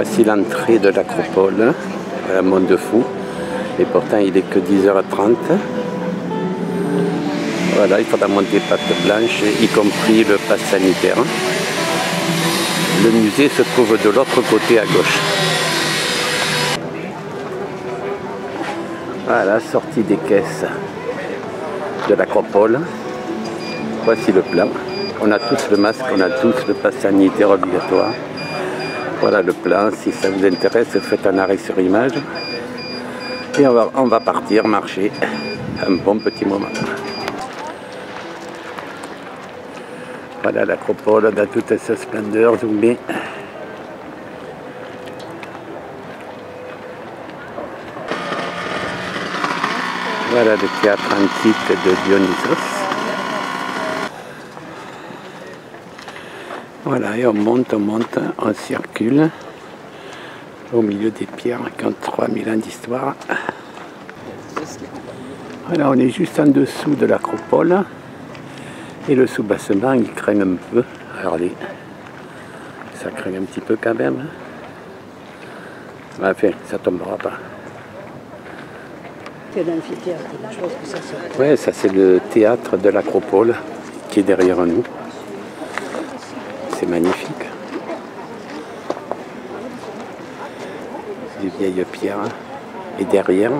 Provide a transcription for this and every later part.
Voici l'entrée de l'acropole, à Monde de Fou. Et pourtant, il est que 10h30. Voilà, il faudra monter patte blanche, y compris le pass sanitaire. Le musée se trouve de l'autre côté à gauche. Voilà, sortie des caisses de l'acropole. Voici le plan. On a tous le masque, on a tous le pass sanitaire obligatoire. Voilà le plan. Si ça vous intéresse, faites un arrêt sur image. Et on va, on va partir marcher un bon petit moment. Voilà l'acropole dans toute sa splendeur zoomée. Voilà le théâtre antique de Dionysos. Voilà, et on monte, on monte, on circule au milieu des pierres qui ont 3000 ans d'histoire. Voilà, on est juste en dessous de l'acropole. Et le sous-bassement, il craint un peu. Regardez, ça craint un petit peu quand même. Enfin, ça tombera pas. C'est l'amphithéâtre, je pense que ça sort. Ouais, ça c'est le théâtre de l'acropole qui est derrière nous. Magnifique. Des vieilles pierres. Et derrière,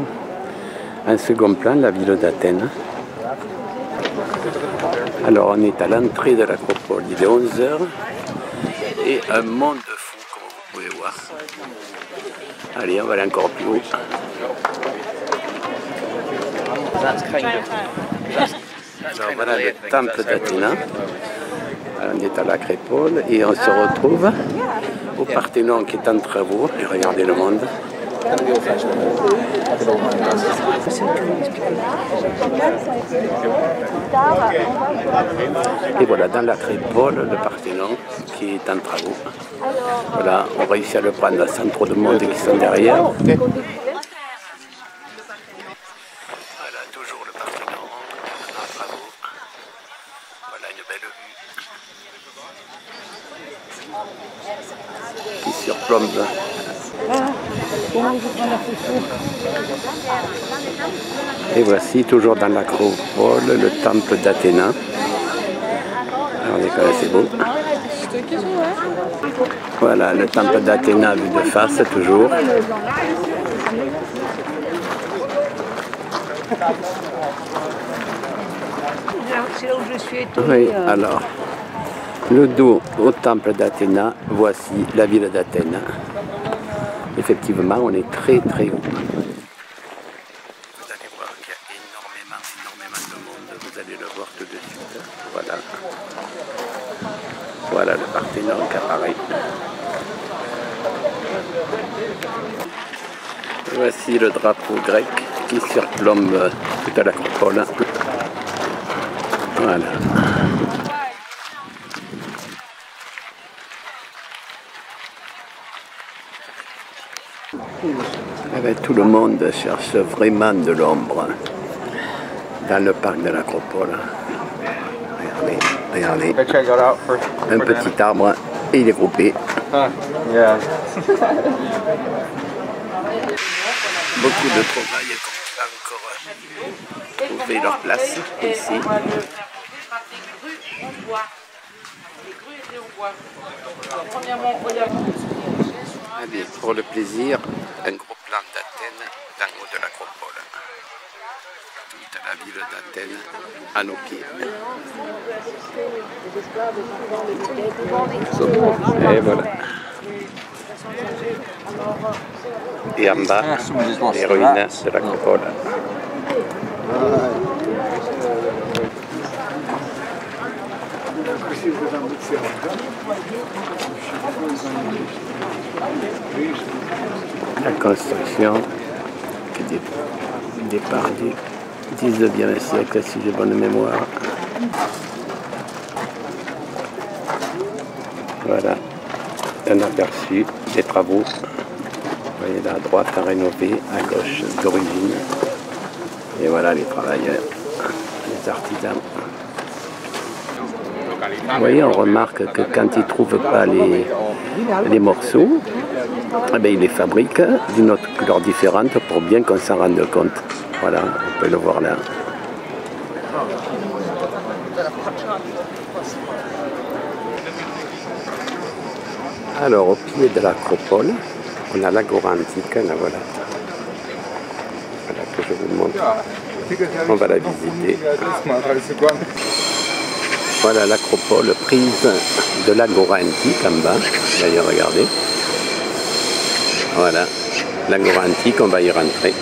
en second plan, la ville d'Athènes. Alors on est à l'entrée de l'acropole, il est 11h et un monde fou comme vous pouvez voir. Allez, on va aller encore plus haut. Alors voilà le temple d'Athéna. On est à l'acropole et on se retrouve au Parthénon qui est en travaux. Et regardez le monde. Et voilà, dans l'acropole, le Parthénon qui est en travaux. Voilà, on réussit à le prendre sans trop de monde qui sont derrière. Voilà, toujours le Parthénon en travaux. Voilà une belle vue et voici toujours dans l'acropole le temple d'Athéna. Regardez comme c'est beau. Voilà le temple d'Athéna vu de face toujours. C'est là où je suis étonnée. Oui, alors, le dos au temple d'Athéna, voici la ville d'Athènes. Effectivement, on est très très haut. Vous allez voir qu'il y a énormément, énormément de monde. Vous allez le voir tout de suite. Voilà. Voilà le Parthénon qui apparaît. Voici le drapeau grec qui surplombe toute l'acropole. Voilà. Ben, tout le monde cherche vraiment de l'ombre dans le parc de l'acropole. Regardez, regardez. Un petit arbre et il est yeah. Beaucoup de ont encore trouvé leur place ici. Pour le plaisir, un gros plan d'Athènes d'en haut de l'acropole. Toute la ville d'Athènes à nos pieds. Et voilà. Et en bas, les ruines de l'acropole. La construction dé- départ du 19e siècle, si j'ai bonne mémoire. Voilà, un aperçu des travaux. Vous voyez là à droite à rénover, à gauche d'origine. Et voilà les travailleurs, les artisans. Vous voyez, on remarque que quand ils ne trouvent pas les, les morceaux, eh ben, ils les fabriquent d'une autre couleur différente pour bien qu'on s'en rende compte. Voilà, on peut le voir là. Alors, au pied de l'acropole, on a l'agora antique, là voilà. Voilà que je vous montre. On va la visiter. Voilà l'acropole prise de l'agora antique en bas. D'ailleurs, regardez. Voilà, l'agora antique, on va y rentrer.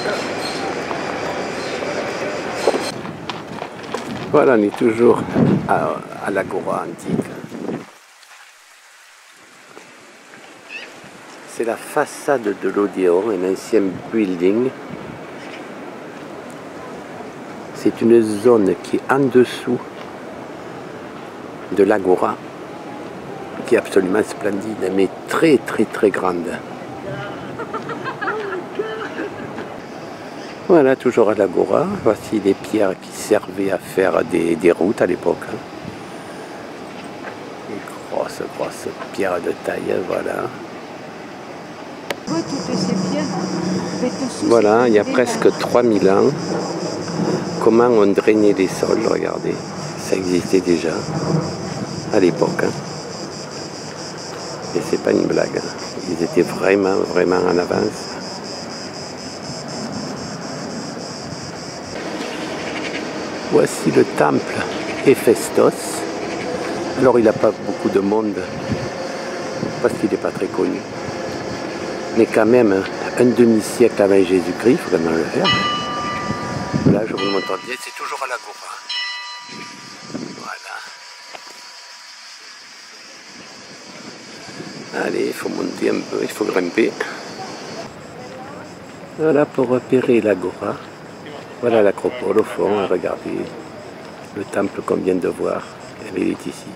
Voilà, on est toujours à, à l'agora antique. C'est la façade de l'Odéon, un ancien building. C'est une zone qui est en dessous de l'Agora, qui est absolument splendide, mais très très très grande. Voilà, toujours à l'Agora. Voici les pierres qui servaient à faire des, des routes à l'époque. Des grosses, grosses pierres de taille, voilà. Voilà, il y a presque 3000 ans, comment on drainait les sols, regardez, ça existait déjà à l'époque. hein. Et c'est pas une blague, hein. ils étaient vraiment, vraiment en avance. Voici le temple Héphaïstos. Alors il n'a pas beaucoup de monde parce qu'il n'est pas très connu mais quand même un demi-siècle avant Jésus-Christ, il faut quand même le faire. Là, je vous montre bien, c'est toujours à l'Agora. Voilà. Allez, il faut monter un peu, il faut grimper. Voilà pour repérer l'Agora. Voilà l'acropole au fond, regardez le temple qu'on vient de voir. Il est ici.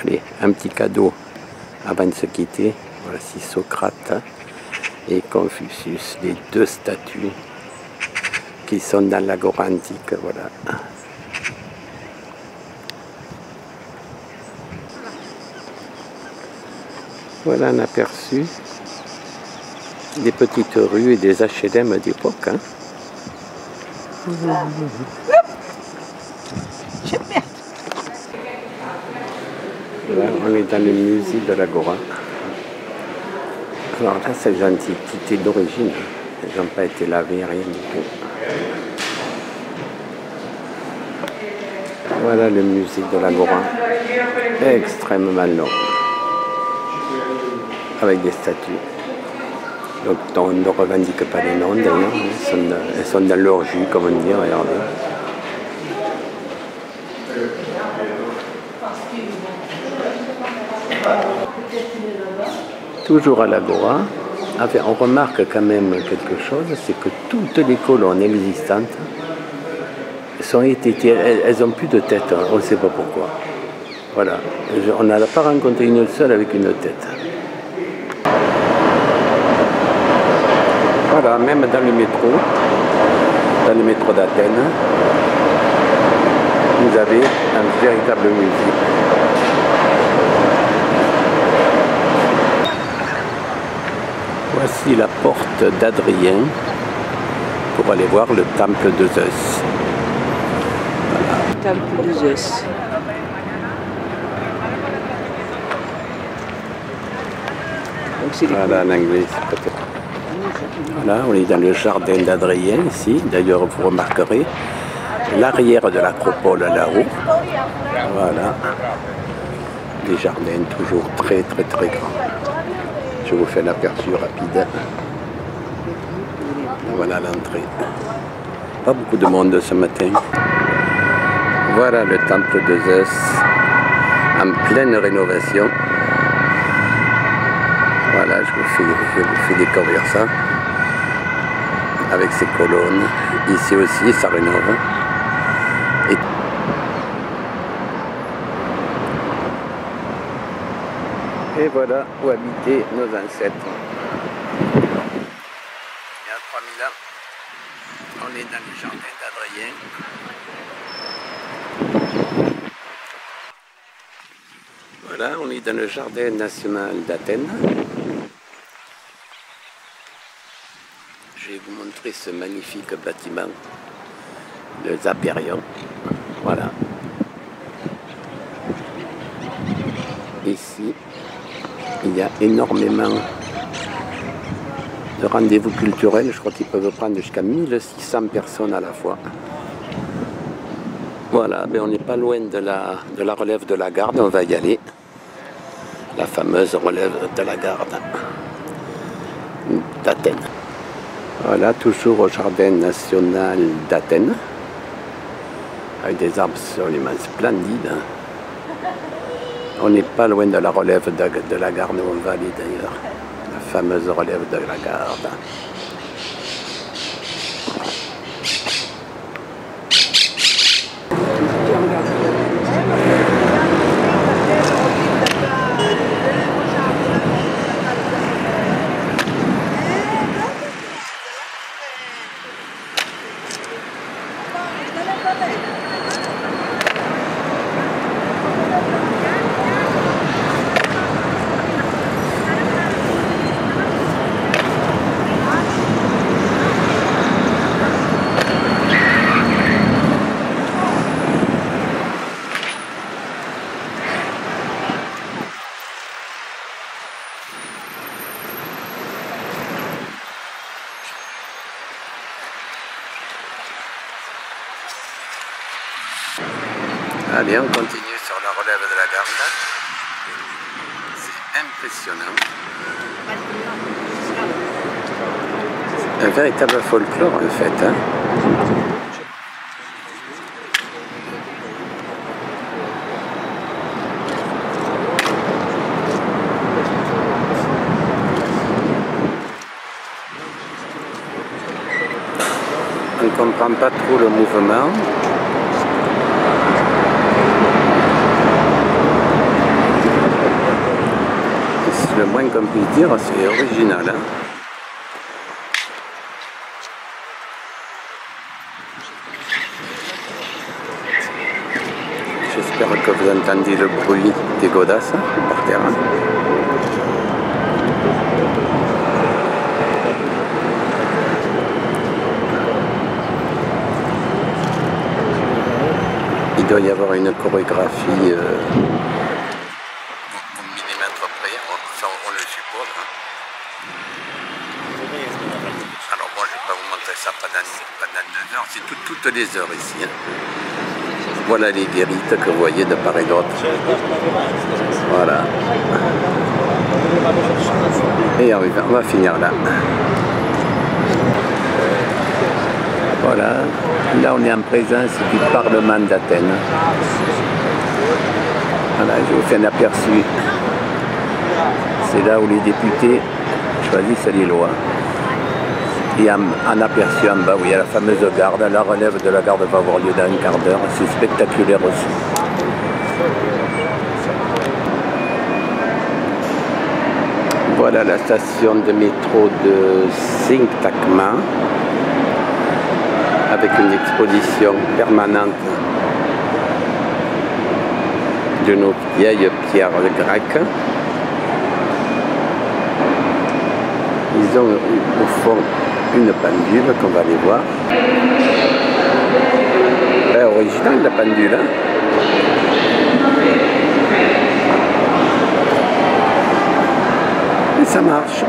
Allez, un petit cadeau avant de se quitter. Voici Socrate et Confucius, les deux statues qui sont dans l'agora antique. Voilà. Voilà un aperçu des petites rues et des HLM d'époque. hein. Là, on est dans le musée de l'Agora. Alors là, c'est les antiquités d'origine. Elles n'ont pas été lavées, rien du tout. Voilà le musée de l'Agora. Extrêmement long. Avec des statues. Donc on ne revendique pas les noms d'ailleurs. Elles sont, dans leur jus, comme on dit, regardez. toujours à l'Agora. On remarque quand même quelque chose, c'est que toutes les colonnes existantes sont elles n'ont plus de tête, hein. on ne sait pas pourquoi. Voilà, on n'a pas rencontré une seule avec une tête. Voilà, même dans le métro, dans le métro d'Athènes, vous avez un véritable musée. Voici la porte d'Adrien pour aller voir le temple de Zeus. Voilà. Voilà, on est dans le jardin d'Adrien ici. D'ailleurs, vous remarquerez l'arrière de l'acropole là-haut. Voilà. Des jardins toujours très très très grands. Je vous fais un aperçu rapide. Voilà l'entrée. Pas beaucoup de monde ce matin. Voilà le temple de Zeus en pleine rénovation. Voilà, je vous fais, je vous fais découvrir ça. Avec ses colonnes. Ici aussi, ça rénove. Et voilà où habitaient nos ancêtres. Il y a 3000 ans, on est dans le jardin d'Adrien. On est dans le jardin national d'Athènes. Je vais vous montrer ce magnifique bâtiment, le Zapérion. Voilà. Ici, il y a énormément de rendez-vous culturels. Je crois qu'ils peuvent prendre jusqu'à 1600 personnes à la fois. Voilà, mais on n'est pas loin de la relève de la garde, on va y aller. La fameuse relève de la garde d'Athènes. Voilà, toujours au jardin national d'Athènes, avec des arbres absolument splendides. On n'est pas loin de la relève de, de la garde où on va aller d'ailleurs fameuse relève de la garde. Allez, on continue sur la relève de la garde. C'est impressionnant. Un véritable folklore en fait. Hein. On ne comprend pas trop le mouvement. Le moins qu'on puisse dire, c'est original. Hein. J'espère que vous entendez le bruit des godasses par terre. Hein. Il doit y avoir une chorégraphie euh, pendant, pendant 9 heures, c'est tout, toutes les heures ici. Hein. Voilà les guérites que vous voyez de part et d'autre. Voilà. Et on va, on va finir là. Voilà, là on est en présence du Parlement d'Athènes. Voilà, je vous fais un aperçu. C'est là où les députés choisissent les lois. En, aperçu en bas, y a la fameuse garde, la relève de la garde va avoir lieu dans un quart d'heure. C'est spectaculaire aussi. Voilà la station de métro de Syntagma avec une exposition permanente de nos vieilles pierres grecques. Ils ont au fond une pendule qu'on va aller voir. Ben, original la pendule. Hein Et ça marche.